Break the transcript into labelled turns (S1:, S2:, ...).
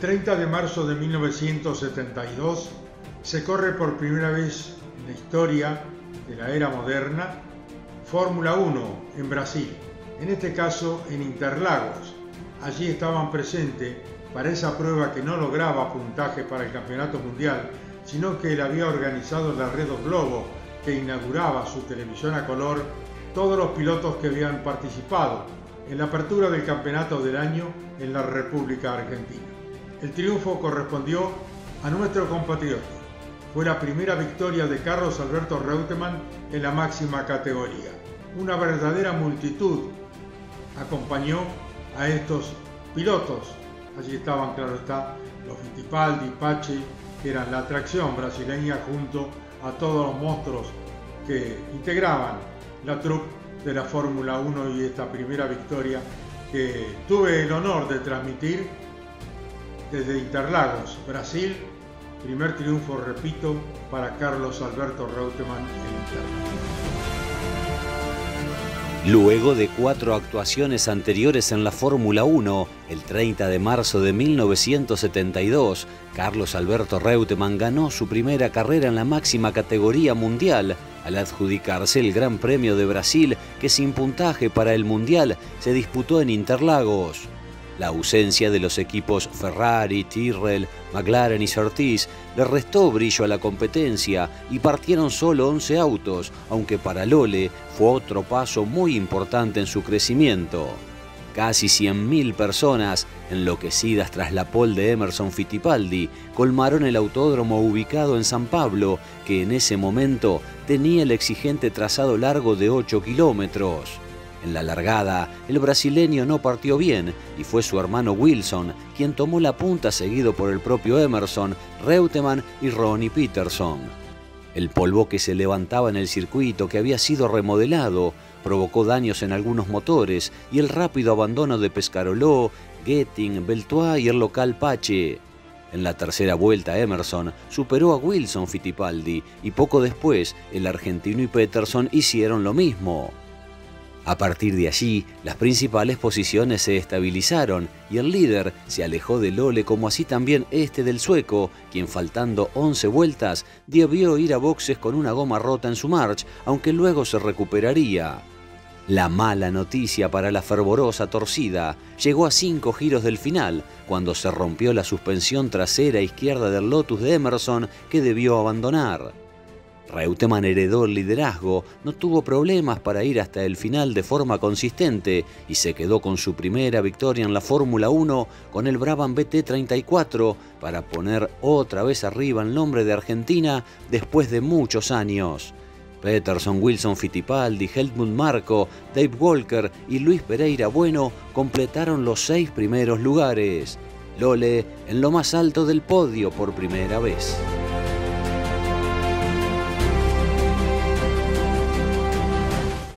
S1: 30 de marzo de 1972 se corre por primera vez en la historia de la era moderna Fórmula 1 en Brasil, en este caso en Interlagos. Allí estaban presentes para esa prueba que no lograba puntaje para el Campeonato Mundial, sino que él había organizado la Red Globo, que inauguraba su televisión a color, todos los pilotos que habían participado en la apertura del campeonato del año en la República Argentina. El triunfo correspondió a nuestro compatriota. Fue la primera victoria de Carlos Alberto Reutemann en la máxima categoría. Una verdadera multitud acompañó a estos pilotos. Allí estaban, claro está, los Fittipaldi, Pache, que eran la atracción brasileña junto a todos los monstruos que integraban la troupe de la Fórmula 1 y esta primera victoria que tuve el honor de transmitir desde Interlagos, Brasil, primer triunfo, repito, para Carlos Alberto Reutemann en Interlagos.
S2: Luego de cuatro actuaciones anteriores en la Fórmula 1, el 30 de marzo de 1972, Carlos Alberto Reutemann ganó su primera carrera en la máxima categoría mundial al adjudicarse el Gran Premio de Brasil que sin puntaje para el Mundial se disputó en Interlagos. La ausencia de los equipos Ferrari, Tyrrell, McLaren y Surtees le restó brillo a la competencia y partieron solo 11 autos, aunque para Lole fue otro paso muy importante en su crecimiento. Casi 100.000 personas, enloquecidas tras la pole de Emerson Fittipaldi, colmaron el autódromo ubicado en San Pablo, que en ese momento tenía el exigente trazado largo de 8 kilómetros. En la largada, el brasileño no partió bien y fue su hermano Wilson quien tomó la punta seguido por el propio Emerson, Reutemann y Ronnie Peterson. El polvo que se levantaba en el circuito que había sido remodelado provocó daños en algunos motores y el rápido abandono de Pescaroló, Getting, Beltois y el local Pache. En la tercera vuelta Emerson superó a Wilson Fittipaldi y poco después el argentino y Peterson hicieron lo mismo. A partir de allí, las principales posiciones se estabilizaron y el líder se alejó de Lole como así también este del sueco, quien faltando 11 vueltas debió ir a boxes con una goma rota en su march, aunque luego se recuperaría. La mala noticia para la fervorosa torcida llegó a cinco giros del final, cuando se rompió la suspensión trasera izquierda del Lotus de Emerson que debió abandonar. Reutemann heredó el liderazgo, no tuvo problemas para ir hasta el final de forma consistente y se quedó con su primera victoria en la Fórmula 1 con el Brabham BT34 para poner otra vez arriba el nombre de Argentina después de muchos años. Peterson, Wilson Fittipaldi, Helmut Marco, Dave Walker y Luis Pereira Bueno completaron los seis primeros lugares. Lole en lo más alto del podio por primera vez.